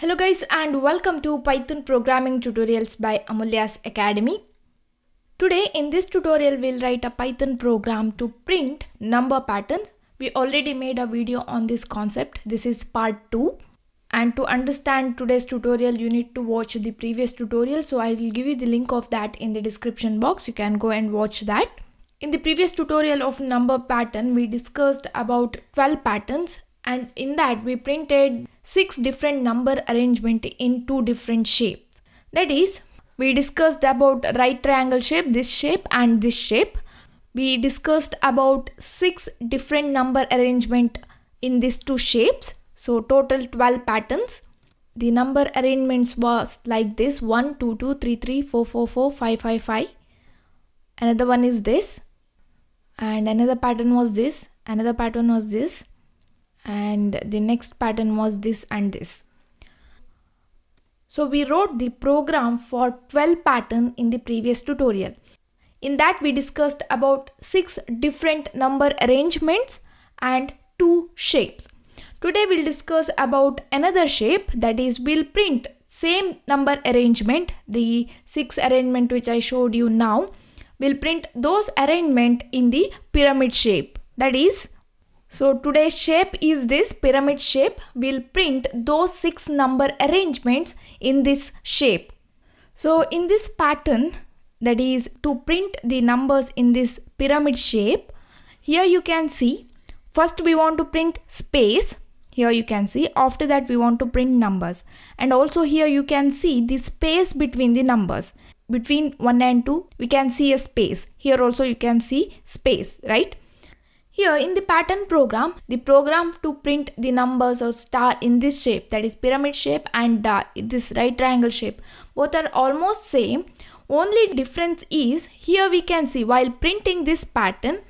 Hello guys and welcome to Python programming tutorials by Amulya's Academy. Today in this tutorial we'll write a Python program to print number patterns. We already made a video on this concept. This is part 2 and to understand today's tutorial you need to watch the previous tutorial so I will give you the link of that in the description box. You can go and watch that. In the previous tutorial of number pattern we discussed about 12 patterns and in that we printed six different number arrangement in two different shapes. That is, we discussed about right triangle shape, this shape and this shape. We discussed about six different number arrangement in these two shapes. So total 12 patterns. The number arrangements was like this 1, 2, 2, 3, 3, 4, 4, 4, 5, 5, 5. Another one is this. And another pattern was this. Another pattern was this and the next pattern was this and this. So we wrote the program for 12 pattern in the previous tutorial. In that we discussed about 6 different number arrangements and 2 shapes. Today we'll discuss about another shape that is we'll print same number arrangement the 6 arrangement which I showed you now. We'll print those arrangement in the pyramid shape that is so today's shape is this pyramid shape. We'll print those six number arrangements in this shape. So in this pattern that is to print the numbers in this pyramid shape. Here you can see first we want to print space. Here you can see after that we want to print numbers and also here you can see the space between the numbers between 1 and 2 we can see a space here also you can see space right here in the pattern program, the program to print the numbers or star in this shape that is pyramid shape and uh, this right triangle shape both are almost same. Only difference is here we can see while printing this pattern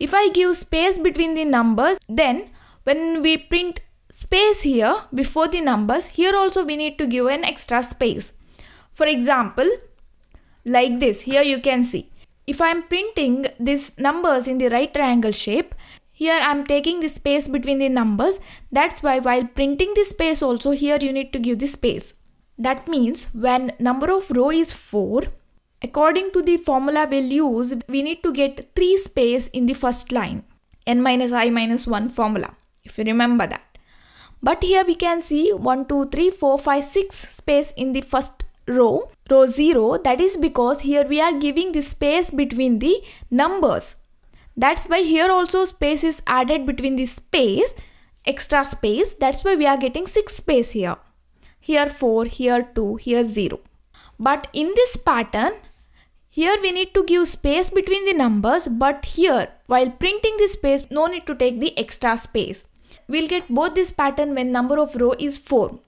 if I give space between the numbers then when we print space here before the numbers here also we need to give an extra space. For example like this here you can see if I am printing these numbers in the right triangle shape, here I am taking the space between the numbers. That's why while printing the space also here you need to give the space. That means when number of row is 4, according to the formula we'll use, we need to get 3 space in the first line. n minus i minus 1 formula, if you remember that. But here we can see 1, 2, 3, 4, 5, 6 space in the first row row 0 that is because here we are giving the space between the numbers. That's why here also space is added between the space extra space. That's why we are getting 6 space here. Here 4 here 2 here 0 but in this pattern here we need to give space between the numbers but here while printing the space no need to take the extra space. We'll get both this pattern when number of row is 4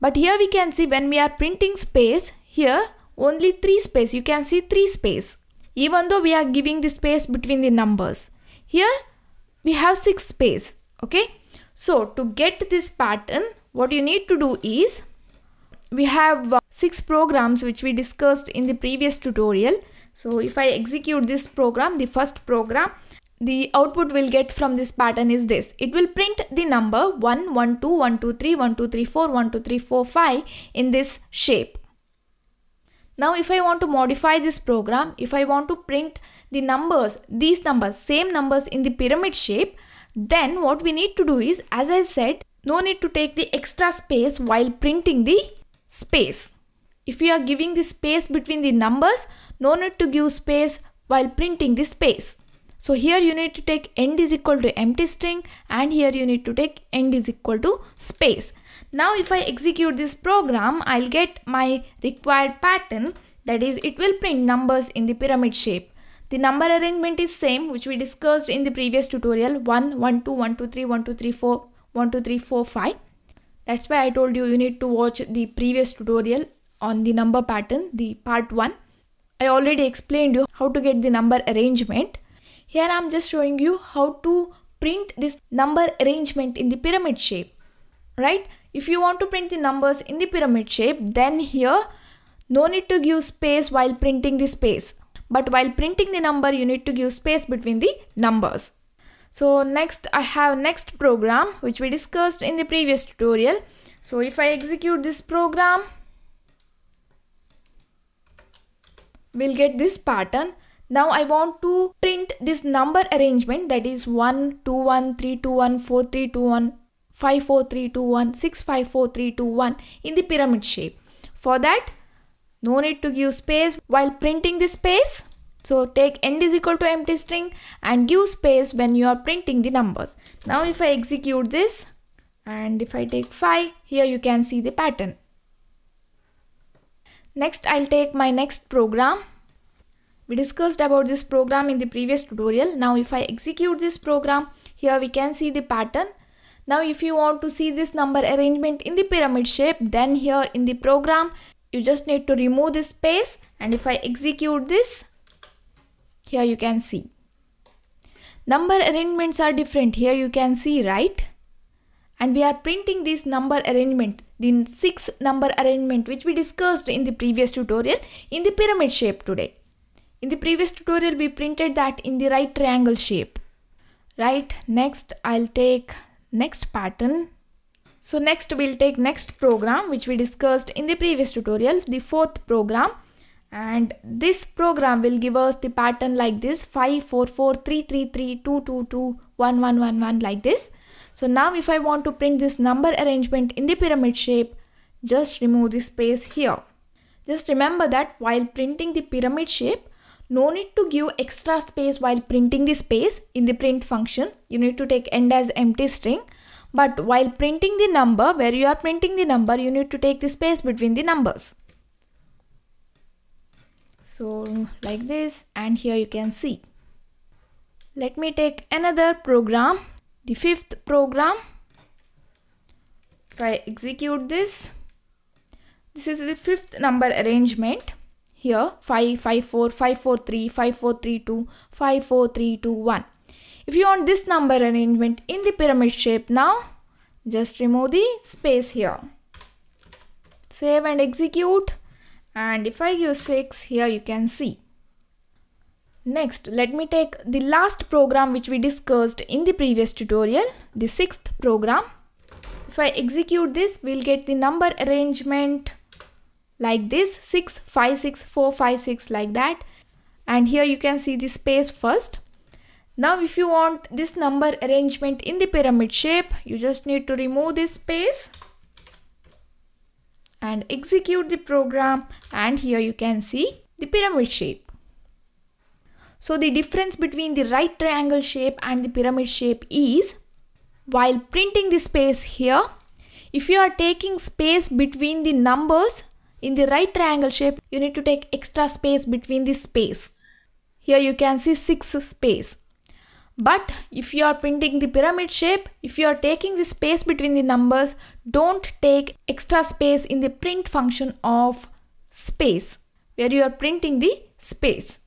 but here we can see when we are printing space, here only 3 space. You can see 3 space. Even though we are giving the space between the numbers. Here we have 6 space. Okay. So to get this pattern, what you need to do is, we have uh, 6 programs which we discussed in the previous tutorial. So if I execute this program, the first program, the output we'll get from this pattern is this. It will print the number 1, 1, 2, 1, 2, 3, 1, 2, 3, 4, 1, 2, 3, 4, 5 in this shape. Now if I want to modify this program, if I want to print the numbers, these numbers, same numbers in the pyramid shape, then what we need to do is, as I said, no need to take the extra space while printing the space. If you are giving the space between the numbers, no need to give space while printing the space. So here you need to take end is equal to empty string and here you need to take end is equal to space. Now if I execute this program, I'll get my required pattern that is it will print numbers in the pyramid shape. The number arrangement is same which we discussed in the previous tutorial 1, 1, 2, 1, 2, 3, 1, 2, 3, 4, 1, 2, 3, 4, 5. That's why I told you you need to watch the previous tutorial on the number pattern, the part 1. I already explained you how to get the number arrangement. Here I am just showing you how to print this number arrangement in the pyramid shape. Right? If you want to print the numbers in the pyramid shape, then here no need to give space while printing the space. But while printing the number, you need to give space between the numbers. So next I have next program which we discussed in the previous tutorial. So if I execute this program, we'll get this pattern. Now I want to print this number arrangement that is 1, 2, 1, 3, 2, 1, 4, 3, 2, 1, 5, 4, 3, 2, 1, 6, 5, 4, 3, 2, 1 in the pyramid shape. For that, no need to give space while printing the space. So take end is equal to empty string and give space when you are printing the numbers. Now if I execute this and if I take 5, here you can see the pattern. Next I'll take my next program. We discussed about this program in the previous tutorial. Now if I execute this program, here we can see the pattern. Now if you want to see this number arrangement in the pyramid shape, then here in the program, you just need to remove this space and if I execute this, here you can see. Number arrangements are different. Here you can see, right? And we are printing this number arrangement, the 6 number arrangement which we discussed in the previous tutorial in the pyramid shape today. In the previous tutorial, we printed that in the right triangle shape. Right, next I'll take next pattern. So next we'll take next program which we discussed in the previous tutorial, the fourth program and this program will give us the pattern like this 5 4 4 3 3 3 2 2 2 1 1 1 1 like this so now if i want to print this number arrangement in the pyramid shape just remove the space here just remember that while printing the pyramid shape no need to give extra space while printing the space in the print function. You need to take end as empty string. But while printing the number where you are printing the number you need to take the space between the numbers. So like this and here you can see. Let me take another program the fifth program. If I execute this this is the fifth number arrangement here 5 5 4 5 4 3 5 4 3 2 5 4 3 2 1 if you want this number arrangement in the pyramid shape now just remove the space here save and execute and if I give 6 here you can see. Next let me take the last program which we discussed in the previous tutorial the sixth program. If I execute this we'll get the number arrangement like this 6 5 6 4 5 6 like that and here you can see the space first. Now if you want this number arrangement in the pyramid shape you just need to remove this space and execute the program and here you can see the pyramid shape. So the difference between the right triangle shape and the pyramid shape is while printing the space here if you are taking space between the numbers in the right triangle shape you need to take extra space between the space. Here you can see 6 space but if you are printing the pyramid shape, if you are taking the space between the numbers, don't take extra space in the print function of space where you are printing the space.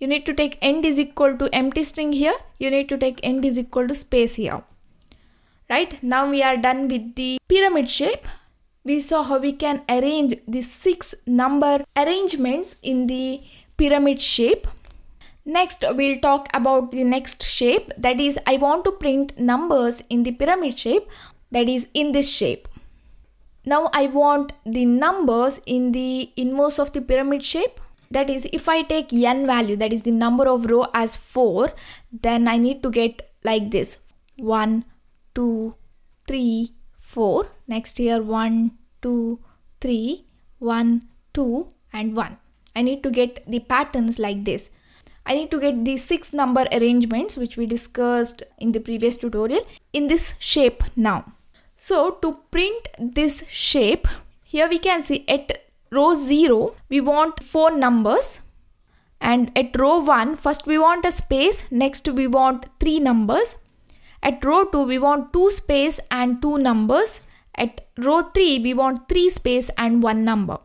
You need to take end is equal to empty string here. You need to take end is equal to space here. Right now we are done with the pyramid shape. We saw how we can arrange the six number arrangements in the pyramid shape. Next, we'll talk about the next shape. That is I want to print numbers in the pyramid shape. That is in this shape. Now I want the numbers in the inmost of the pyramid shape. That is if I take n value that is the number of row as 4 then I need to get like this. 1 2 3 4 next here 1 2 3 1 2 and 1 I need to get the patterns like this. I need to get the six number arrangements which we discussed in the previous tutorial in this shape now. So to print this shape, here we can see at row 0 we want 4 numbers. And at row 1 first we want a space next we want 3 numbers. At row 2 we want 2 space and 2 numbers at row 3 we want 3 space and 1 number.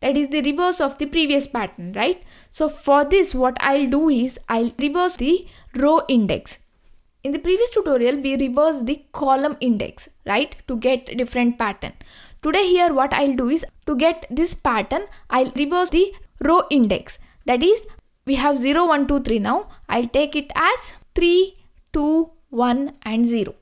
That is the reverse of the previous pattern right? So for this what I'll do is I'll reverse the row index. In the previous tutorial we reverse the column index right to get different pattern. Today here what I'll do is to get this pattern I'll reverse the row index. That is we have 0 1 2 3 now. I'll take it as 3 2 1 and 0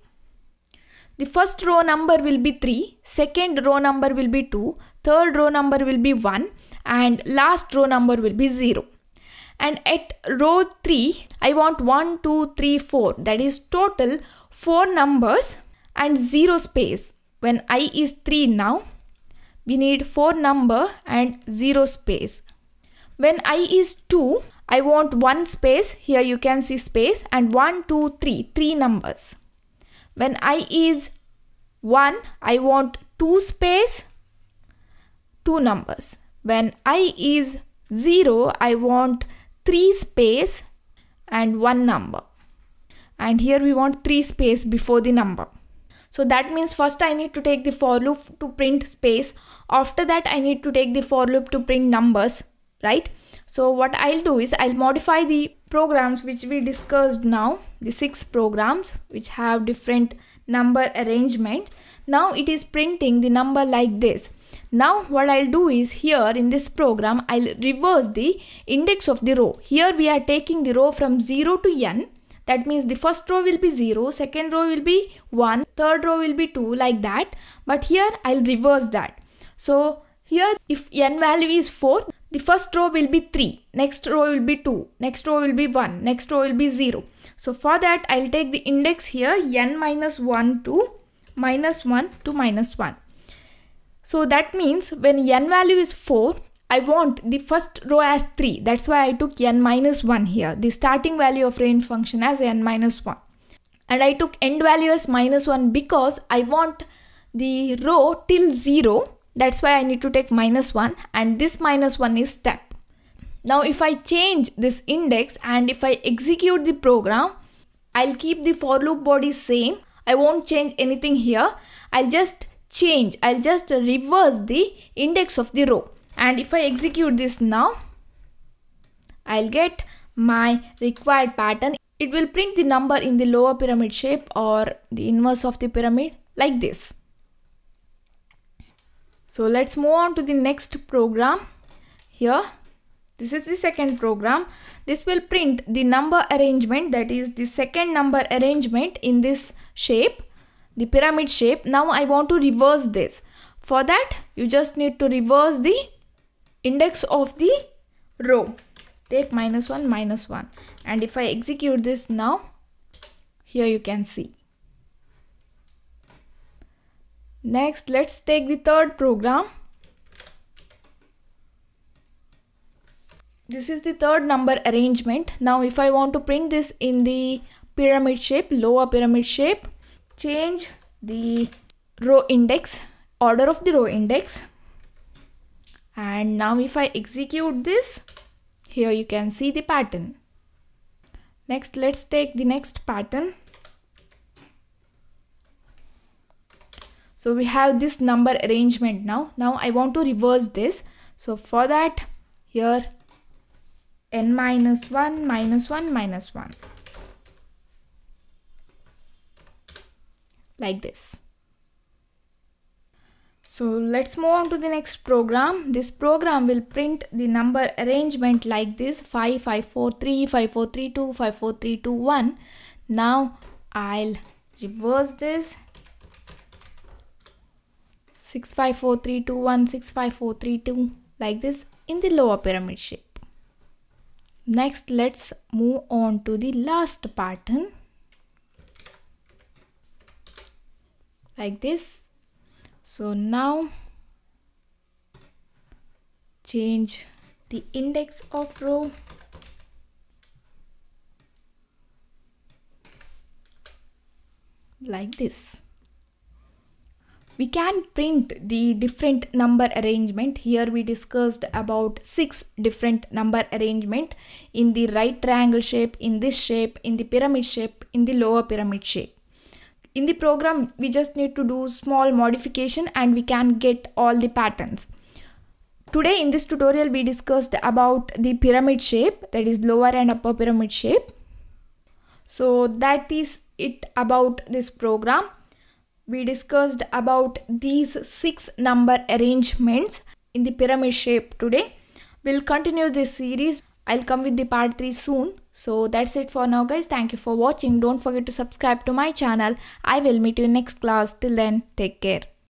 the first row number will be 3, second row number will be 2, third row number will be 1 and last row number will be 0. And at row 3, I want 1, 2, 3, 4 that is total 4 numbers and 0 space. When i is 3 now, we need 4 number and 0 space. When i is 2, I want 1 space, here you can see space and 1, 2, 3, 3 numbers. When i is 1, I want 2 space, 2 numbers. When i is 0, I want 3 space and 1 number. And here we want 3 space before the number. So that means first I need to take the for loop to print space. After that I need to take the for loop to print numbers, right? So what I'll do is I'll modify the programs which we discussed now, the six programs which have different number arrangement. Now it is printing the number like this. Now what I'll do is here in this program, I'll reverse the index of the row. Here we are taking the row from 0 to n. That means the first row will be 0, second row will be 1, third row will be 2 like that. But here I'll reverse that. So here if n value is 4, the first row will be 3, next row will be 2, next row will be 1, next row will be 0. So for that I'll take the index here n minus 1 to minus 1 to minus 1. So that means when n value is 4, I want the first row as 3. That's why I took n minus 1 here. The starting value of range function as n minus 1. And I took end value as minus 1 because I want the row till 0. That's why I need to take minus 1 and this minus 1 is step. Now if I change this index and if I execute the program, I'll keep the for loop body same. I won't change anything here. I'll just change I'll just reverse the index of the row and if I execute this now I'll get my required pattern it will print the number in the lower pyramid shape or the inverse of the pyramid like this so let's move on to the next program here this is the second program this will print the number arrangement that is the second number arrangement in this shape the pyramid shape. Now I want to reverse this. For that you just need to reverse the index of the row. Take minus 1 minus 1 and if I execute this now here you can see. Next let's take the third program. This is the third number arrangement. Now if I want to print this in the pyramid shape, lower pyramid shape, change the row index order of the row index and now if I execute this here you can see the pattern next let's take the next pattern so we have this number arrangement now now I want to reverse this so for that here n minus 1 minus 1 minus 1 like this. So let's move on to the next program. This program will print the number arrangement like this 5, 5, 4, 3, 5, 4, 3, 2, 5, 4, 3, 2, 1. Now I'll reverse this 6, 5, 4, 3, 2, 1, 6, 5, 4, 3, 2 like this in the lower pyramid shape. Next let's move on to the last pattern. like this so now change the index of row like this we can print the different number arrangement. Here we discussed about six different number arrangement in the right triangle shape in this shape in the pyramid shape in the lower pyramid shape. In the program we just need to do small modification and we can get all the patterns. Today in this tutorial we discussed about the pyramid shape that is lower and upper pyramid shape. So that is it about this program we discussed about these six number arrangements in the pyramid shape today we'll continue this series i'll come with the part 3 soon So that's it for now guys. Thank you for watching. Don't forget to subscribe to my channel. I will meet you in next class. Till then, take care.